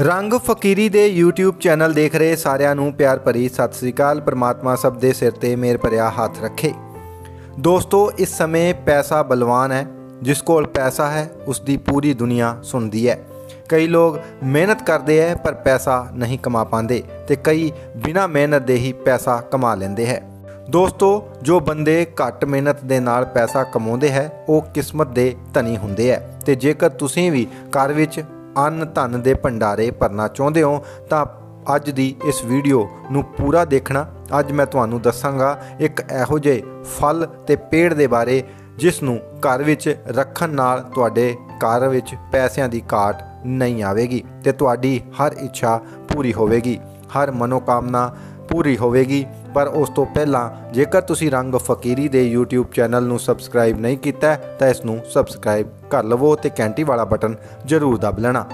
ਰੰਗ ਫਕੀਰੀ ਦੇ YouTube channel ਦੇਖ ਰਹੇ ਸਾਰਿਆਂ ਨੂੰ ਪਿਆਰ ਭਰੀ ਸਤਿ ਸ੍ਰੀ ਅਕਾਲ। ਪ੍ਰਮਾਤਮਾ ਸਭ ਦੇ ਸਿਰ ਤੇ ਮੇਰ ਭਰਿਆ ਹੱਥ ਰੱਖੇ। ਦੋਸਤੋ, ਇਸ ਸਮੇਂ ਪੈਸਾ ਬਲਵਾਨ ਹੈ। ਜਿਸ ਕੋਲ ਪੈਸਾ ਹੈ ਉਸ ਦੀ ਪੂਰੀ ਦੁਨੀਆ ਸੁਣਦੀ ਹੈ। ਕਈ ਲੋਕ ਮਿਹਨਤ ਕਰਦੇ ਹੈ, ਪਰ ਪੈਸਾ ਨਹੀਂ ਕਮਾ ਪਾਉਂਦੇ ਤੇ ਕਈ ਬਿਨਾਂ ਮਿਹਨਤ ਦੇ ਹੀ ਪੈਸਾ ਕਮਾ ਲੈਂਦੇ ਹੈ। ਦੋਸਤੋ, ਜੋ ਬੰਦੇ ਘੱਟ ਮਿਹਨਤ ਦੇ ਨਾਲ ਪੈਸਾ ਕਮਾਉਂਦੇ ਹੈ, ਉਹ ਕਿਸਮਤ ਦੇ ਧਨੀ ਹੁੰਦੇ ਹੈ ਤੇ ਜੇਕਰ ਤੁਸੀਂ ਵੀ ਘਰ ਵਿੱਚ ਅੰਨ ਧਨ ਦੇ ਭੰਡਾਰੇ ਭਰਨਾ ਚਾਹੁੰਦੇ ਹੋ ਤਾਂ ਅੱਜ ਦੀ ਇਸ ਵੀਡੀਓ ਨੂੰ ਪੂਰਾ ਦੇਖਣਾ। ਅੱਜ ਮੈਂ ਤੁਹਾਨੂੰ ਦੱਸਾਂਗਾ ਇੱਕ ਇਹੋ ਜਿਹੇ ਫਲ ਤੇ ਪੇੜ ਦੇ ਬਾਰੇ ਜਿਸ ਨੂੰ ਘਰ ਵਿੱਚ ਰੱਖਣ ਨਾਲ ਤੁਹਾਡੇ ਘਰ ਵਿੱਚ ਪੈਸਿਆਂ ਦੀ ਘਾਟ ਨਹੀਂ ਆਵੇਗੀ ਤੇ ਤੁਹਾਡੀ ਹਰ ਇੱਛਾ ਪੂਰੀ ਹੋਵੇਗੀ। ਹਰ ਮਨੋਕਾਮਨਾ ਪੂਰੀ ਹੋਵੇਗੀ। ਪਰ ਉਸ ਤੋਂ ਪਹਿਲਾਂ ਜੇਕਰ ਤੁਸੀਂ ਰੰਗ ਫਕੀਰੀ ਦੇ YouTube ਚੈਨਲ ਨੂੰ ਸਬਸਕ੍ਰਾਈਬ ਨਹੀਂ ਕੀਤਾ ਤਾਂ ਇਸ ਨੂੰ ਸਬਸਕ੍ਰਾਈਬ ਕਰ ਲਵੋ ਤੇ ਕੈਂਟੀ ਵਾਲਾ ਬਟਨ ਜ਼ਰੂਰ ਦਬ ਲੈਣਾ।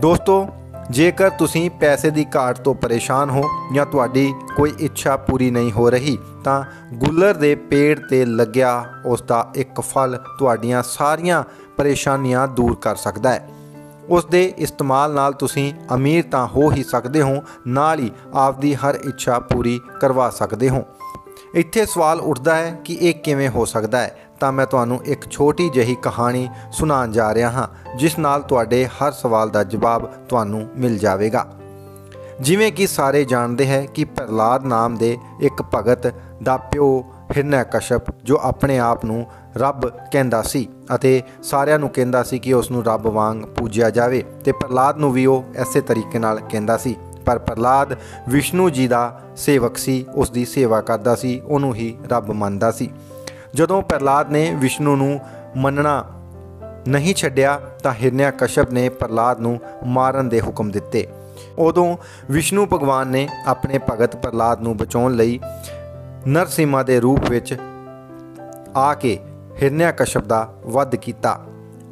ਦੋਸਤੋ, ਜੇਕਰ ਤੁਸੀਂ ਪੈਸੇ ਦੀ ਘਾਟ ਤੋਂ ਪਰੇਸ਼ਾਨ ਹੋ ਜਾਂ ਤੁਹਾਡੀ ਕੋਈ ਇੱਛਾ ਪੂਰੀ ਨਹੀਂ ਹੋ ਰਹੀ, ਤਾਂ ਗੁੱਲਰ ਦੇ ਪੇੜ ਤੇ ਲੱਗਿਆ ਉਸ ਦਾ ਇੱਕ ਫਲ ਤੁਹਾਡੀਆਂ ਸਾਰੀਆਂ ਪਰੇਸ਼ਾਨੀਆਂ ਦੂਰ ਕਰ ਸਕਦਾ ਹੈ। ਉਸ ਦੇ ਇਸਤੇਮਾਲ ਨਾਲ ਤੁਸੀਂ ਅਮੀਰ ਤਾਂ ਹੋ ਹੀ ਸਕਦੇ ਹੋ, ਨਾਲ ਹੀ ਆਪਦੀ ਹਰ ਇੱਛਾ ਪੂਰੀ ਕਰਵਾ ਸਕਦੇ ਹੋ। ਇੱਥੇ ਸਵਾਲ ਉੱਠਦਾ ਹੈ ਕਿ ਇਹ ਕਿਵੇਂ ਹੋ ਸਕਦਾ ਹੈ। ਤਾਂ ਮੈਂ ਤੁਹਾਨੂੰ ਇੱਕ ਛੋਟੀ ਜਿਹੀ ਕਹਾਣੀ ਸੁਣਾਉਣ ਜਾ ਰਿਹਾ ਹਾਂ, ਜਿਸ ਨਾਲ ਤੁਹਾਡੇ ਹਰ ਸਵਾਲ ਦਾ ਜਵਾਬ ਤੁਹਾਨੂੰ ਮਿਲ ਜਾਵੇਗਾ। ਜਿਵੇਂ ਕਿ ਸਾਰੇ ਜਾਣਦੇ ਹੈ ਕਿ ਪ੍ਰਹਲਾਦ ਨਾਮ ਦੇ ਇੱਕ ਭਗਤ ਦਾ ਪਿਓ ਹਿਰਨਿਆਕਸ਼ਪ ਜੋ ਆਪਣੇ ਆਪ ਨੂੰ ਰੱਬ ਕਹਿੰਦਾ ਸੀ ਅਤੇ ਸਾਰਿਆਂ ਨੂੰ ਕਹਿੰਦਾ ਸੀ ਕਿ ਉਸ ਨੂੰ ਰੱਬ ਵਾਂਗ ਪੂਜਿਆ ਜਾਵੇ ਤੇ ਪ੍ਰਹਲਾਦ ਨੂੰ ਵੀ ਉਹ ਐਸੇ ਤਰੀਕੇ ਨਾਲ ਕਹਿੰਦਾ ਸੀ। ਪਰ ਪ੍ਰਹਲਾਦ ਵਿਸ਼ਨੂੰ ਜੀ ਦਾ ਸੇਵਕ ਸੀ ਉਸ ਦੀ ਸੇਵਾ ਕਰਦਾ ਸੀ, ਉਹਨੂੰ ਹੀ ਰੱਬ ਮੰਨਦਾ ਸੀ। ਜਦੋਂ ਪ੍ਰਹਲਾਦ ਨੇ ਵਿਸ਼ਨੂੰ ਨੂੰ ਮੰਨਣਾ ਨਹੀਂ ਛੱਡਿਆ ਤਾਂ ਹਿਰਨਿਆ ਕਸ਼ਪ ਨੇ ਪ੍ਰਹਲਾਦ ਨੂੰ ਮਾਰਨ ਦੇ ਹੁਕਮ ਦਿੱਤੇ। ਉਦੋਂ ਵਿਸ਼ਨੂੰ ਭਗਵਾਨ ਨੇ ਆਪਣੇ ਭਗਤ ਪ੍ਰਹਲਾਦ ਨੂੰ ਬਚਾਉਣ ਲਈ ਨਰਸਿਮਾ ਦੇ ਰੂਪ ਵਿੱਚ ਆ ਕੇ ਹਿਰਨਿਆਕਸ਼ਪ ਦਾ ਵੱਧ ਕੀਤਾ।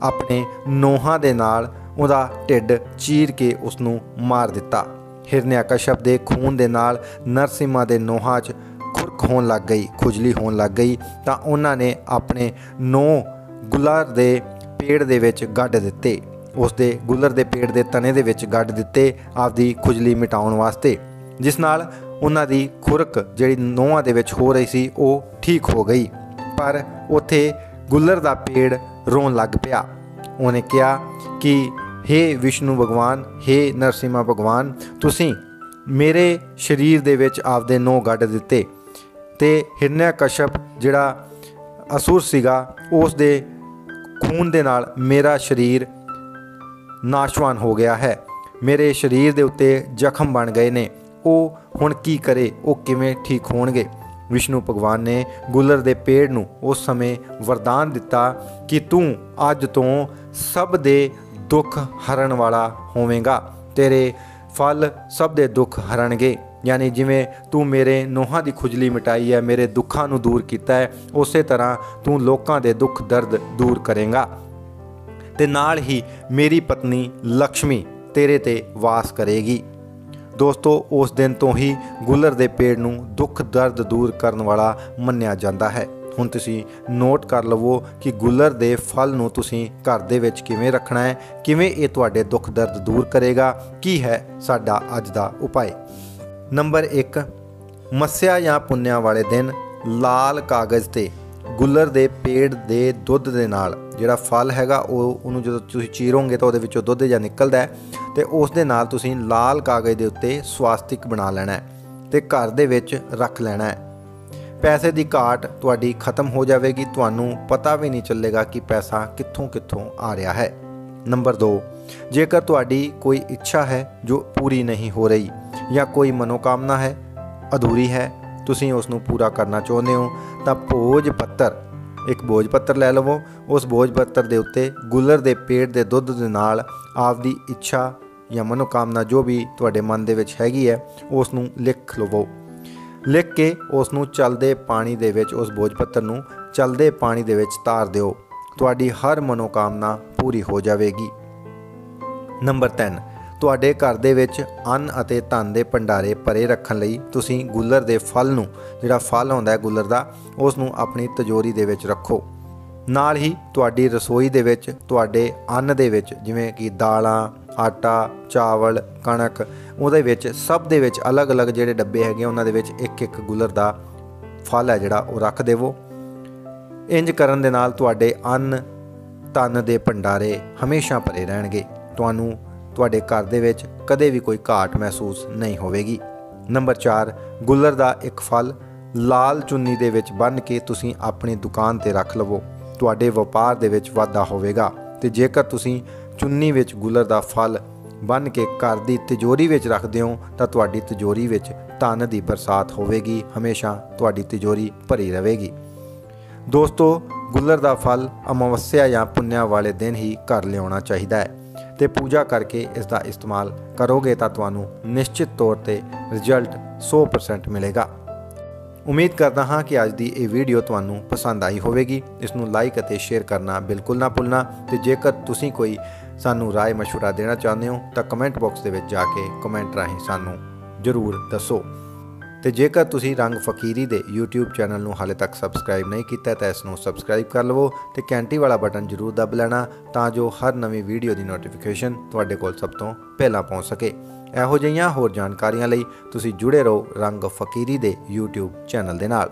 ਆਪਣੇ ਨੋਹਾਂ ਦੇ ਨਾਲ ਉਹਦਾ ਢਿੱਡ ਚੀਰ ਕੇ ਉਸ ਨੂੰ ਮਾਰ ਦਿੱਤਾ। ਹਿਰਨਿਆਕਸ਼ਪ ਦੇ ਖੂਨ ਦੇ ਨਾਲ ਨਰਸਿਮਾ ਦੇ ਨੋਹਾਂ 'ਚ ਖੁਰਕ ਹੋਣ ਲੱਗ ਗਈ, ਖੁਜਲੀ ਹੋਣ ਲੱਗ ਗਈ। ਤਾਂ ਉਹਨਾਂ ਨੇ ਆਪਣੇ ਨੋ ਗੁਲਰ ਦੇ ਪੇੜ ਦੇ ਵਿੱਚ ਗੱਡ ਦਿੱਤੇ। ਉਸ ਦੇ ਗੁਲਰ ਦੇ ਪੇੜ ਦੇ ਤਣੇ ਦੇ ਵਿੱਚ ਗੱਡ ਦਿੱਤੇ ਆਪਦੀ ਖੁਜਲੀ ਮਿਟਾਉਣ ਵਾਸਤੇ। ਜਿਸ ਨਾਲ ਉਹਨਾਂ ਦੀ ਖੁਰਕ ਜਿਹੜੀ ਨੋਹਾਂ ਦੇ ਵਿੱਚ ਹੋ ਰਹੀ ਸੀ, ਉਹ ਠੀਕ ਹੋ ਗਈ। ਪਰ ਉੱਥੇ ਗੁੱਲਰ ਦਾ ਪੇੜ ਰੋਣ ਲੱਗ ਪਿਆ। ਉਹਨੇ ਕਿਹਾ ਕਿ हे ਵਿਸ਼ਨੂੰ ਭਗਵਾਨ हे ਨਰਸਿਮਾ ਭਗਵਾਨ, ਤੁਸੀਂ ਮੇਰੇ ਸਰੀਰ ਦੇ ਵਿੱਚ ਆਪਦੇ ਨੋ ਗੱਡ ਦਿੱਤੇ ਤੇ ਹਿਰਨਿਆਕਸ਼ਪ ਜਿਹੜਾ ਅਸੁਰ ਸੀਗਾ, ਉਸ ਦੇ ਖੂਨ ਦੇ ਨਾਲ ਮੇਰਾ ਸਰੀਰ ਨਾਸ਼ਵਾਨ ਹੋ ਗਿਆ ਹੈ। ਮੇਰੇ ਸਰੀਰ ਦੇ ਉੱਤੇ ਜ਼ਖਮ ਬਣ ਗਏ ਨੇ। ਉਹ ਹੁਣ ਕੀ ਕਰੇ? ਉਹ ਕਿਵੇਂ ਠੀਕ ਹੋਣਗੇ? ਵਿਸ਼ਨੂੰ ਭਗਵਾਨ ਨੇ ਗੁੱਲਰ ਦੇ ਪੇੜ ਨੂੰ ਉਸ ਸਮੇਂ ਵਰਦਾਨ ਦਿੱਤਾ ਕਿ ਤੂੰ ਅੱਜ ਤੋਂ ਸਭ ਦੇ ਦੁੱਖ ਹਰਨ ਵਾਲਾ ਹੋਵੇਂਗਾ, ਤੇਰੇ ਫਲ ਸਭ ਦੇ ਦੁੱਖ ਹਰਣਗੇ ਯਾਨੀ ਜਿਵੇਂ ਤੂੰ ਮੇਰੇ ਨੋਹਾਂ ਦੀ ਖੁਜਲੀ ਮਿਟਾਈ ਹੈ, ਮੇਰੇ ਦੁੱਖਾਂ ਨੂੰ ਦੂਰ ਕੀਤਾ ਹੈ, ਉਸੇ ਤਰ੍ਹਾਂ ਤੂੰ ਲੋਕਾਂ ਦੇ ਦੁੱਖ ਦਰਦ ਦੂਰ ਕਰੇਂਗਾ। ਤੇ ਨਾਲ ਹੀ ਮੇਰੀ ਪਤਨੀ ਲక్ష్ਮੀ ਤੇਰੇ ਤੇ ਵਾਸ ਕਰੇਗੀ। ਦੋਸਤੋ, ਉਸ ਦਿਨ ਤੋਂ ਹੀ ਗੁੱਲਰ ਦੇ ਪੇੜ ਨੂੰ ਦੁੱਖ, ਦਰਦ ਦੂਰ ਕਰਨ ਵਾਲਾ ਮੰਨਿਆ ਜਾਂਦਾ ਹੈ। ਹੁਣ ਤੁਸੀਂ ਨੋਟ ਕਰ ਲਵੋ ਕਿ ਗੁੱਲਰ ਦੇ ਫਲ ਨੂੰ ਤੁਸੀਂ ਘਰ ਦੇ ਵਿੱਚ ਕਿਵੇਂ ਰੱਖਣਾ ਹੈ, ਕਿਵੇਂ ਇਹ ਤੁਹਾਡੇ ਦੁੱਖ, ਦਰਦ ਦੂਰ ਕਰੇਗਾ, ਕੀ ਹੈ ਸਾਡਾ ਅੱਜ ਦਾ ਉਪਾਅ? ਨੰਬਰ 1 ਮੱਸਿਆ ਜਾਂ ਪੁੰਨਿਆ ਵਾਲੇ ਦਿਨ ਲਾਲ ਕਾਗਜ਼ ਤੇ ਗੁੱਲਰ ਦੇ ਪੇੜ ਦੇ ਦੁੱਧ ਦੇ ਨਾਲ ਜਿਹੜਾ ਫਲ ਹੈਗਾ, ਉਹ ਉਹਨੂੰ ਜਦੋਂ ਤੁਸੀਂ ਚੀਰੋਗੇ ਤਾਂ ਉਹਦੇ ਵਿੱਚੋਂ ਦੁੱਧ ਜਾਂ ਨਿਕਲਦਾ ਹੈ ਤੇ ਉਸ ਦੇ ਨਾਲ ਤੁਸੀਂ ਲਾਲ ਕਾਗਜ਼ ਦੇ ਉੱਤੇ ਸਵਾਸਤਿਕ ਬਣਾ ਲੈਣਾ ਹੈ ਤੇ ਘਰ ਦੇ ਵਿੱਚ ਰੱਖ ਲੈਣਾ ਹੈ। ਪੈਸੇ ਦੀ ਘਾਟ ਤੁਹਾਡੀ ਖਤਮ ਹੋ ਜਾਵੇਗੀ, ਤੁਹਾਨੂੰ ਪਤਾ ਵੀ ਨਹੀਂ ਚੱਲੇਗਾ ਕਿ ਪੈਸਾ ਕਿੱਥੋਂ ਕਿੱਥੋਂ ਆ ਰਿਹਾ ਹੈ। ਨੰਬਰ 2 ਜੇਕਰ ਤੁਹਾਡੀ ਕੋਈ ਇੱਛਾ ਹੈ ਜੋ ਪੂਰੀ ਨਹੀਂ ਹੋ ਰਹੀ ਜਾਂ ਕੋਈ ਮਨੋਕਾਮਨਾ ਹੈ, ਅਧੂਰੀ ਹੈ ਤੁਸੀਂ ਉਸ ਨੂੰ ਪੂਰਾ ਕਰਨਾ ਚਾਹੁੰਦੇ ਹੋ, ਤਾਂ ਭੋਜ ਪੱਤਰ, ਇੱਕ ਬੋਝ ਪੱਤਰ ਲੈ ਲਵੋ। ਉਸ ਬੋਝ ਪੱਤਰ ਦੇ ਉੱਤੇ ਗੁੱਲਰ ਦੇ ਪੇੜ ਦੇ ਦੁੱਧ ਦੇ ਨਾਲ ਆਪਦੀ ਇੱਛਾ ਜਾਂ ਮਨੋਕਾਮਨਾ ਜੋ ਵੀ ਤੁਹਾਡੇ ਮਨ ਦੇ ਵਿੱਚ ਹੈਗੀ ਹੈ ਉਸ ਨੂੰ ਲਿਖ ਲਵੋ। ਲਿਖ ਕੇ ਉਸ ਨੂੰ ਚਲਦੇ ਪਾਣੀ ਦੇ ਵਿੱਚ, ਉਸ ਬੋਝ ਪੱਤਰ ਨੂੰ ਚਲਦੇ ਪਾਣੀ ਦੇ ਵਿੱਚ ਧਾਰ ਦਿਓ। ਤੁਹਾਡੀ ਹਰ ਮਨੋਕਾਮਨਾ ਪੂਰੀ ਹੋ ਜਾਵੇਗੀ। ਨੰਬਰ 3 ਤੁਹਾਡੇ ਘਰ ਦੇ ਵਿੱਚ ਅੰਨ ਅਤੇ ਧਨ ਦੇ ਭੰਡਾਰੇ ਭਰੇ ਰੱਖਣ ਲਈ ਤੁਸੀਂ ਗੁੱਲਰ ਦੇ ਫਲ ਨੂੰ, ਜਿਹੜਾ ਫਲ ਹੁੰਦਾ ਹੈ ਗੁੱਲਰ ਦਾ ਉਸ ਨੂੰ ਆਪਣੀ ਤਿਜੋਰੀ ਦੇ ਵਿੱਚ ਰੱਖੋ। ਨਾਲ ਹੀ ਤੁਹਾਡੀ ਰਸੋਈ ਦੇ ਵਿੱਚ, ਤੁਹਾਡੇ ਅੰਨ ਦੇ ਵਿੱਚ, ਜਿਵੇਂ ਕਿ ਦਾਲਾਂ, ਆਟਾ, ਚਾਵਲ, ਕਣਕ, ਉਹਦੇ ਵਿੱਚ ਸਭ ਦੇ ਵਿੱਚ ਅਲੱਗ-ਅਲੱਗ ਜਿਹੜੇ ਡੱਬੇ ਹੈਗੇ ਉਹਨਾਂ ਦੇ ਵਿੱਚ ਇੱਕ ਇੱਕ ਗੁਲਰ ਦਾ ਫਲ ਹੈ ਜਿਹੜਾ, ਉਹ ਰੱਖ ਦੇਵੋ। ਇੰਜ ਕਰਨ ਦੇ ਨਾਲ ਤੁਹਾਡੇ ਅੰਨ, ਧਨ ਦੇ ਭੰਡਾਰੇ ਹਮੇਸ਼ਾ ਭਰੇ ਰਹਿਣਗੇ। ਤੁਹਾਨੂੰ ਤੁਹਾਡੇ ਘਰ ਦੇ ਵਿੱਚ ਕਦੇ ਵੀ ਕੋਈ ਘਾਟ ਮਹਿਸੂਸ ਨਹੀਂ ਹੋਵੇਗੀ। ਨੰਬਰ 4 ਗੁੱਲਰ ਦਾ ਇੱਕ ਫਲ ਲਾਲ ਚੁੰਨੀ ਦੇ ਵਿੱਚ ਬੰਨ੍ਹ ਕੇ ਤੁਸੀਂ ਆਪਣੀ ਦੁਕਾਨ ਤੇ ਰੱਖ ਲਵੋ। ਤੁਹਾਡੇ ਵਪਾਰ ਦੇ ਵਿੱਚ ਵਾਧਾ ਹੋਵੇਗਾ ਤੇ ਜੇਕਰ ਤੁਸੀਂ ਚੁੰਨੀ ਵਿੱਚ ਗੁੱਲਰ ਦਾ ਫਲ ਬੰਨ੍ਹ ਕੇ ਘਰ ਦੀ ਤਿਜੋਰੀ ਵਿੱਚ ਰੱਖਦੇ ਹੋ, ਤਾਂ ਤੁਹਾਡੀ ਤਿਜੋਰੀ ਵਿੱਚ ਧਨ ਦੀ ਬਰਸਾਤ ਹੋਵੇਗੀ। ਹਮੇਸ਼ਾ ਤੁਹਾਡੀ ਤਿਜੋਰੀ ਭਰੀ ਰਹੇਗੀ। ਦੋਸਤੋ, ਗੁੱਲਰ ਦਾ ਫਲ ਅਮਾਵਸਿਆ ਜਾਂ ਪੁੰਨਿਆ ਵਾਲੇ ਦਿਨ ਹੀ ਘਰ ਲਿਆਉਣਾ ਚਾਹੀਦਾ ਹੈ। ਤੇ ਪੂਜਾ ਕਰਕੇ ਇਸ ਦਾ ਇਸਤੇਮਾਲ ਕਰੋਗੇ ਤਾਂ ਤੁਹਾਨੂੰ ਨਿਸ਼ਚਿਤ ਤੌਰ ਤੇ ਰਿਜ਼ਲਟ 100% ਮਿਲੇਗਾ ਉਮੀਦ ਕਰਦਾ ਹਾਂ ਕਿ ਅੱਜ ਦੀ ਇਹ ਵੀਡੀਓ ਤੁਹਾਨੂੰ ਪਸੰਦ ਆਈ ਹੋਵੇਗੀ ਇਸ ਨੂੰ ਲਾਈਕ ਅਤੇ ਸ਼ੇਅਰ ਕਰਨਾ ਬਿਲਕੁਲ ਨਾ ਭੁੱਲਣਾ ਤੇ ਜੇਕਰ ਤੁਸੀਂ ਕੋਈ ਸਾਨੂੰ ਰਾਏ مشورہ ਦੇਣਾ ਚਾਹੁੰਦੇ ਹੋ ਤਾਂ ਕਮੈਂਟ ਬਾਕਸ ਦੇ ਵਿੱਚ ਜਾ ਕੇ ਕਮੈਂਟ ਰਾਹੀਂ ਸਾਨੂੰ ਜ਼ਰੂਰ ਦੱਸੋ ਤੇ ਜੇਕਰ ਤੁਸੀਂ ਰੰਗ ਫਕੀਰੀ ਦੇ YouTube ਚੈਨਲ ਨੂੰ ਹਾਲੇ ਤੱਕ ਸਬਸਕ੍ਰਾਈਬ ਨਹੀਂ ਕੀਤਾ ਤਾਂ ਇਸ ਨੂੰ ਸਬਸਕ੍ਰਾਈਬ ਕਰ ਲਵੋ ਤੇ ਘੰਟੀ ਵਾਲਾ ਬਟਨ ਜ਼ਰੂਰ ਦਬ ਲੈਣਾ ਤਾਂ ਜੋ ਹਰ ਨਵੀਂ ਵੀਡੀਓ ਦੀ ਨੋਟੀਫਿਕੇਸ਼ਨ ਤੁਹਾਡੇ ਕੋਲ ਸਭ ਤੋਂ ਪਹਿਲਾਂ ਪਹੁੰਚ ਸਕੇ। ਇਹੋ ਜਿਹੀਆਂ ਹੋਰ ਜਾਣਕਾਰੀਆਂ ਲਈ ਤੁਸੀਂ ਜੁੜੇ ਰਹੋ ਰੰਗ ਫਕੀਰੀ ਦੇ YouTube ਚੈਨਲ ਦੇ ਨਾਲ।